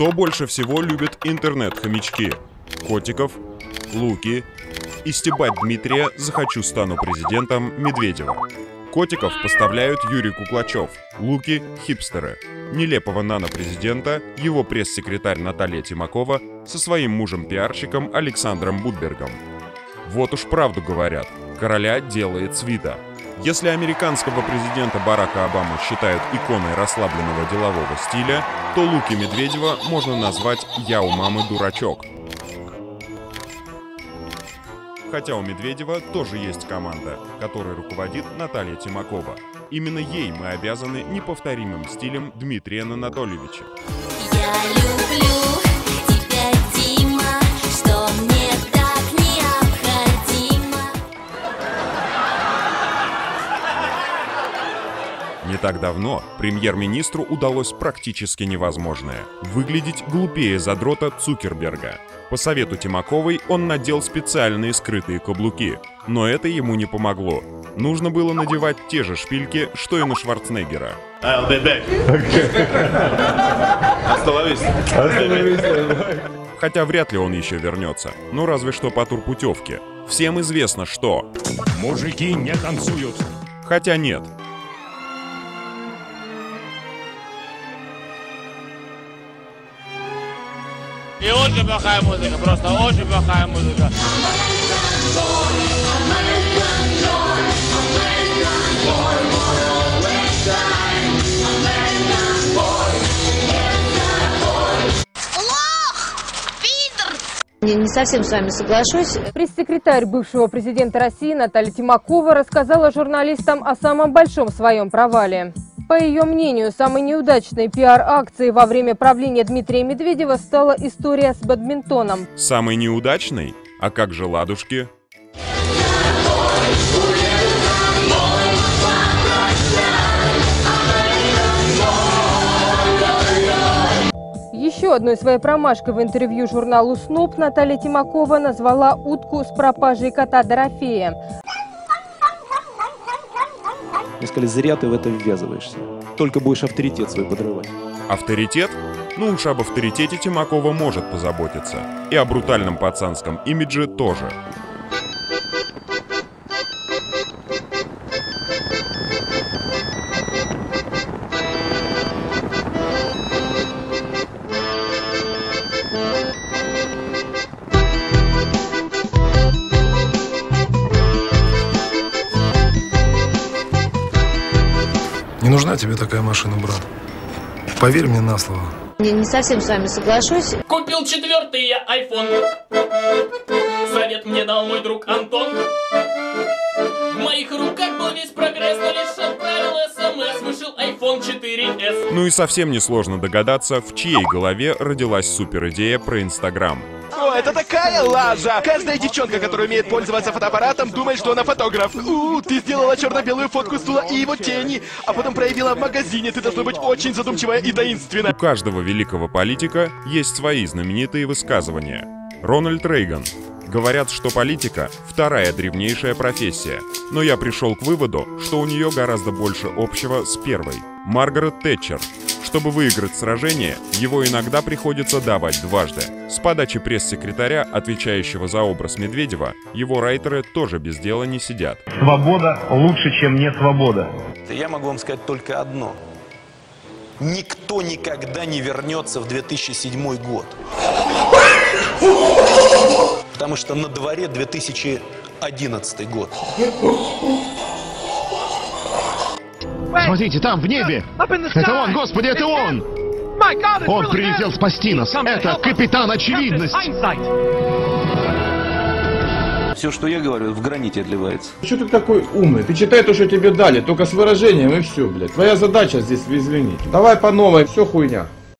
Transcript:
Кто больше всего любит интернет-хомячки? Котиков, Луки и стебать Дмитрия «Захочу стану президентом» Медведева. Котиков поставляют Юрий Куклачев, Луки – хипстеры. Нелепого нано-президента его пресс-секретарь Наталья Тимакова со своим мужем-пиарщиком Александром Будбергом. Вот уж правду говорят, короля делает свита. Если американского президента Барака Обаму считают иконой расслабленного делового стиля, то Луки Медведева можно назвать «я у мамы дурачок», Хотя у Медведева тоже есть команда, которой руководит Наталья Тимакова. Именно ей мы обязаны неповторимым стилем Дмитрия Анатольевича. Я люблю так давно премьер-министру удалось практически невозможное – выглядеть глупее задрота Цукерберга. По совету Тимаковой он надел специальные скрытые каблуки, но это ему не помогло. Нужно было надевать те же шпильки, что и на Шварценеггера. I'll be back. Остановись. Хотя вряд ли он еще вернется, ну разве что по турпутевке. Всем известно, что... Мужики не танцуют. Хотя нет, И очень плохая музыка, просто очень плохая музыка. Не, не совсем с вами соглашусь. Пресс-секретарь бывшего президента России Наталья Тимакова рассказала журналистам о самом большом своем провале. По ее мнению, самой неудачной пиар-акцией во время правления Дмитрия Медведева стала история с бадминтоном. самый неудачный? А как же ладушки? Еще одной своей промашкой в интервью журналу «Снуп» Наталья Тимакова назвала утку с пропажей кота Дорофея. Мне сказали, зря ты в это ввязываешься. Только будешь авторитет свой подрывать. Авторитет? Ну уж об авторитете Тимакова может позаботиться. И о брутальном пацанском имидже тоже. Не нужна тебе такая машина, брат. Поверь мне на слово. Не, не совсем с вами соглашусь. Купил четвертый я iPhone. Совет мне дал мой друг Антон. В моих руках был весь прогресс, но лишь отправил смс. Вышел iPhone 4s. Ну и совсем несложно догадаться, в чьей голове родилась суперидея про Инстаграм. Это такая лажа! Каждая девчонка, которая умеет пользоваться фотоаппаратом, думает, что она фотограф. У, ты сделала черно-белую фотку стула и его тени, а потом проявила в магазине. Ты должна быть очень задумчивая и таинственная. У каждого великого политика есть свои знаменитые высказывания. Рональд Рейган. Говорят, что политика – вторая древнейшая профессия. Но я пришел к выводу, что у нее гораздо больше общего с первой. Маргарет Тэтчер. Чтобы выиграть сражение, его иногда приходится давать дважды. С подачи пресс-секретаря, отвечающего за образ Медведева, его райтеры тоже без дела не сидят. Свобода лучше, чем не свобода. Я могу вам сказать только одно. Никто никогда не вернется в 2007 год. Потому что на дворе 2011 год. Смотрите, там, в небе. Это он, господи, это он. Он прилетел спасти нас. Это капитан Очевидность. Все, что я говорю, в граните отливается. Что ты такой умный? Ты читай то, что тебе дали, только с выражением и все, блядь. Твоя задача здесь извинить. Давай по новой, все хуйня.